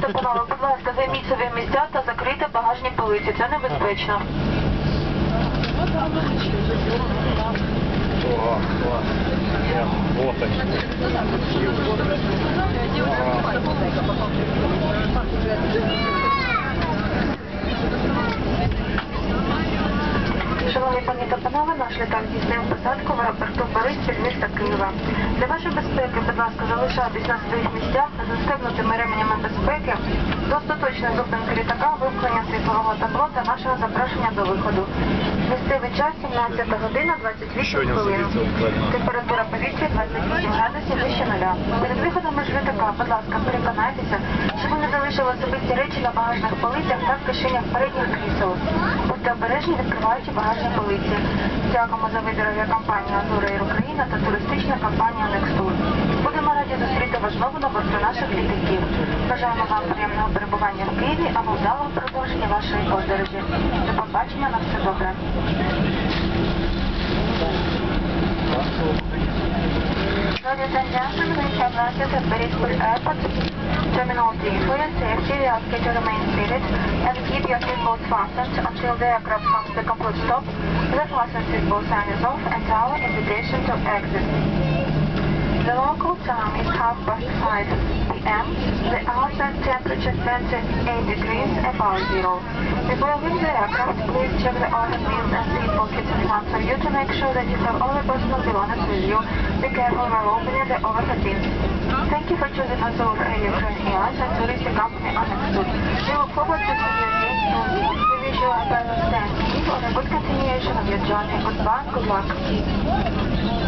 Та панове, будь ласка, займіть собі місця та закрийте багажні полиці. Це небезпечно. Шановні пані та панове, наш літак здійснив посадку в аеропорту Бориспіль, міста Києва. Для вашої безпеки, будь ласка, залишайтесь на своїх місцях з застегнутими ременями безпеки, до остаточної зупинки літака, вимкнення світлового табло та нашого запрошення до виходу. Місцевий час 17 година 28 хвилин. Температура повітря 28 градусів вище нуля. Перед виходом із літака, будь ласка, переконайтеся, що ви не залишили особисті речі на багажних полицях та в кишенях передніх крісел. Будьте обережні, відкриваючи багажні полиці. Дякуємо за вибір авіакомпанії Азура Ір Україна та туристична компанія «Некстур». Будемо раді зустріти вас знову на борту наших літаків. Бажаємо вам приємного перебування в Києві або вдалого продовження вашої подорожі. До побачення на все добре. Ladies and gentlemen, we have landed at Borispol Airport, Terminal 3. For your safety, we ask you to remain seated and keep your seatbelts fastened until the aircraft comes to complete stop. The fasten seatbelt sign is off and our invitation to exit. The local time is half past 5 p.m. The outside temperature 28 degrees above zero. Before leaving the aircraft, please check the overhead bins and seat pockets in front of you to make sure that you have all the personal belongings with you. Be careful while opening the overhead bins. Thank you for choosing Azul Air Ukraine Airlines and touristic company Anextur. We look forward to seeing you again soon. We wish you a pleasant stay on a good continuation of your journey. Goodbye, good luck.